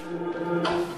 Música